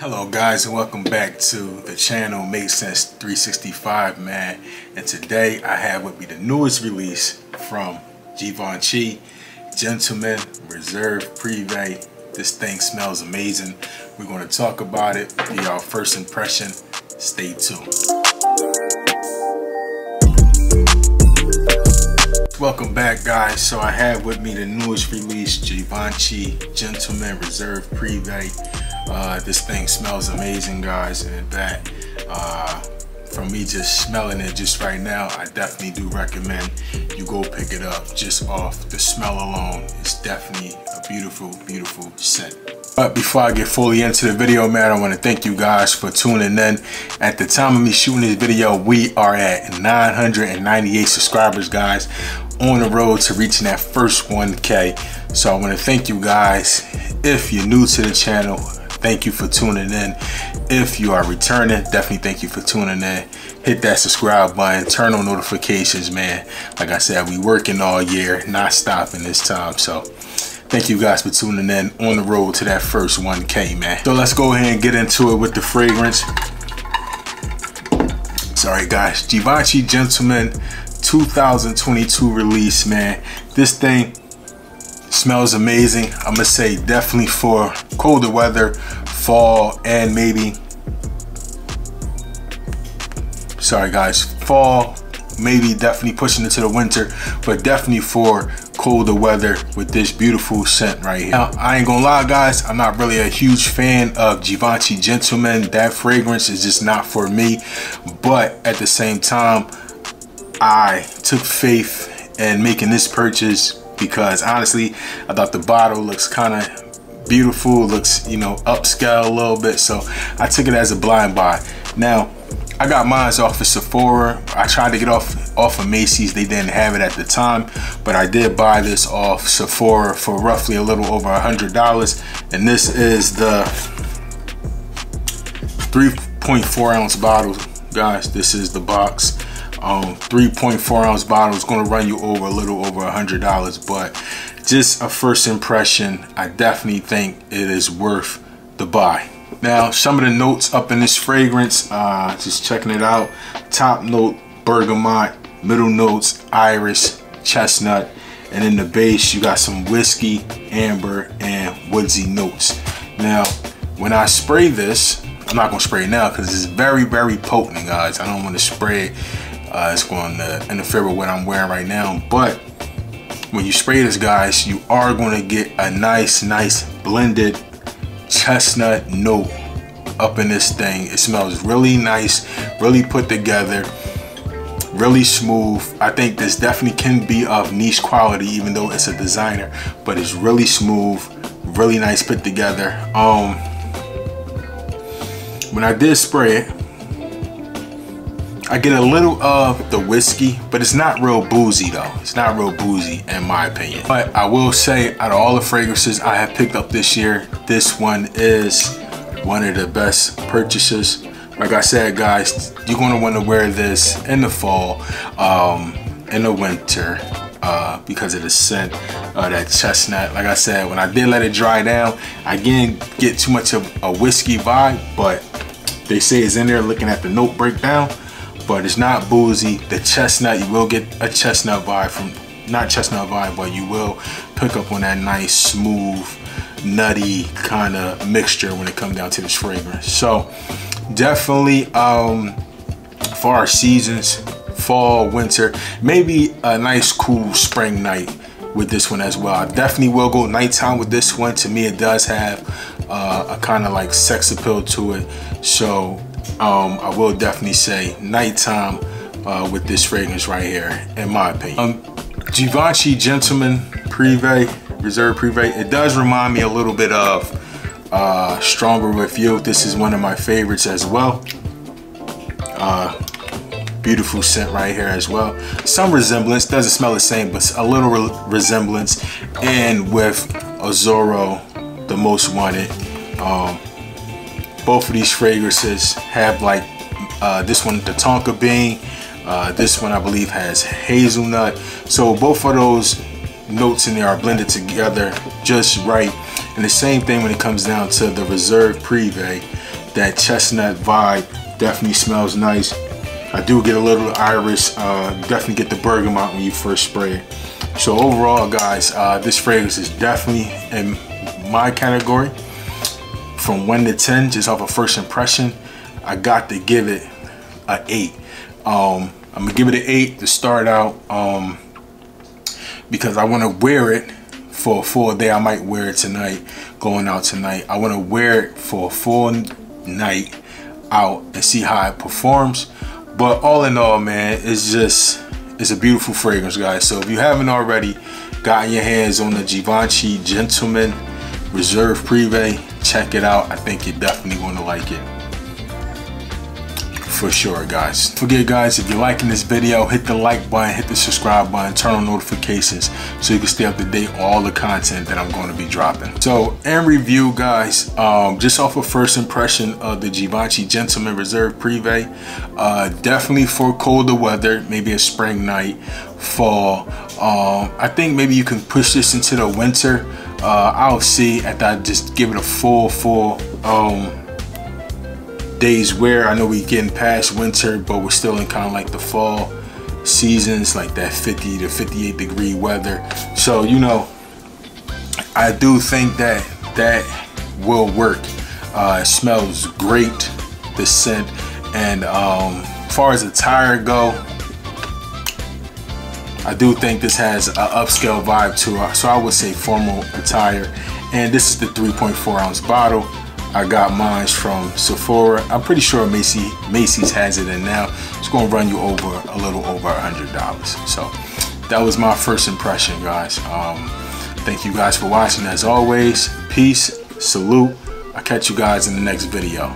Hello guys and welcome back to the channel Make Sense 365 man. And today I have with me the newest release from Givenchy Gentleman Reserve Privé. This thing smells amazing. We're going to talk about it. Be our first impression. Stay tuned. Welcome back guys. So I have with me the newest release Givenchy Gentleman Reserve Privé uh, this thing smells amazing, guys, and that uh, from me just smelling it just right now, I definitely do recommend you go pick it up just off the smell alone. It's definitely a beautiful, beautiful scent. But before I get fully into the video, man, I want to thank you guys for tuning in. At the time of me shooting this video, we are at 998 subscribers, guys, on the road to reaching that first 1K. So I want to thank you guys. If you're new to the channel, thank you for tuning in. If you are returning, definitely thank you for tuning in. Hit that subscribe button, turn on notifications, man. Like I said, we working all year, not stopping this time. So thank you guys for tuning in on the road to that first 1K, man. So let's go ahead and get into it with the fragrance. Sorry guys, Givenchy Gentleman 2022 release, man. This thing smells amazing. I'm gonna say definitely for colder weather, fall, and maybe, sorry guys, fall, maybe definitely pushing into the winter, but definitely for colder weather with this beautiful scent right here. Now, I ain't gonna lie guys, I'm not really a huge fan of Givenchy Gentleman. That fragrance is just not for me, but at the same time, I took faith in making this purchase because honestly, I thought the bottle looks kind of beautiful, looks, you know, upscale a little bit. So I took it as a blind buy. Now, I got mine off of Sephora. I tried to get off off of Macy's. They didn't have it at the time, but I did buy this off Sephora for roughly a little over a hundred dollars. And this is the 3.4 ounce bottle, guys. This is the box um, 3.4 ounce bottle is going to run you over a little over a hundred dollars but just a first impression I definitely think it is worth the buy. Now some of the notes up in this fragrance uh, just checking it out. Top note bergamot middle notes iris chestnut and in the base you got some whiskey amber and woodsy notes. Now when I spray this I'm not gonna spray it now because it's very very potent guys. I don't want to spray it uh, it's going to interfere with what I'm wearing right now. But when you spray this, guys, you are going to get a nice, nice blended chestnut note up in this thing. It smells really nice, really put together, really smooth. I think this definitely can be of niche quality, even though it's a designer, but it's really smooth, really nice put together. Um, when I did spray it, I get a little of the whiskey, but it's not real boozy though. It's not real boozy in my opinion. But I will say out of all the fragrances I have picked up this year, this one is one of the best purchases. Like I said, guys, you're gonna wanna wear this in the fall, um, in the winter, uh, because of the scent of that chestnut. Like I said, when I did let it dry down, I didn't get too much of a whiskey vibe, but they say it's in there looking at the note breakdown but it's not boozy. The chestnut, you will get a chestnut vibe from, not chestnut vibe, but you will pick up on that nice, smooth, nutty kind of mixture when it comes down to this fragrance. So definitely um, for our seasons, fall, winter, maybe a nice cool spring night with this one as well. I definitely will go nighttime with this one. To me, it does have uh, a kind of like sex appeal to it. So um, I will definitely say nighttime uh, with this fragrance right here, in my opinion. Um, Givenchy Gentleman Privé, Reserve Privé, it does remind me a little bit of uh, Stronger With You. This is one of my favorites as well. Uh, beautiful scent right here as well. Some resemblance, doesn't smell the same, but a little re resemblance. And with Azzaro, the most wanted, um, both of these fragrances have like uh, this one the tonka bean uh, this one I believe has hazelnut so both of those notes in there are blended together just right and the same thing when it comes down to the reserve privé that chestnut vibe. Definitely smells nice. I do get a little iris, uh, definitely get the bergamot when you first spray it. So overall, guys, uh, this fragrance is definitely in my category. From 1 to 10, just off a first impression, I got to give it a 8. Um, I'm gonna give it an 8 to start out um, because I wanna wear it for a full day. I might wear it tonight, going out tonight. I wanna wear it for a full night out and see how it performs. But all in all, man, it's just, it's a beautiful fragrance, guys. So if you haven't already gotten your hands on the Givenchy Gentleman Reserve Privé, check it out. I think you're definitely going to like it. For sure guys. Forget guys if you're liking this video hit the like button hit the subscribe button turn on notifications so you can stay up to date on all the content that i'm going to be dropping. So in review guys. Um, just off of first impression of the givenchy gentleman reserve privé uh, definitely for colder weather maybe a spring night fall um, i think maybe you can push this into the winter uh, i'll see after i just give it a full full um, days wear. I know we're getting past winter, but we're still in kind of like the fall seasons, like that 50 to 58 degree weather. So, you know, I do think that that will work. Uh, it smells great, the scent. And um, as far as the tire go, I do think this has an upscale vibe to it. So I would say formal attire. And this is the 3.4 ounce bottle. I got mine from Sephora. I'm pretty sure Macy, Macy's has it in now. It's gonna run you over a little over a hundred dollars. So that was my first impression, guys. Um, thank you guys for watching. As always, peace, salute. I'll catch you guys in the next video.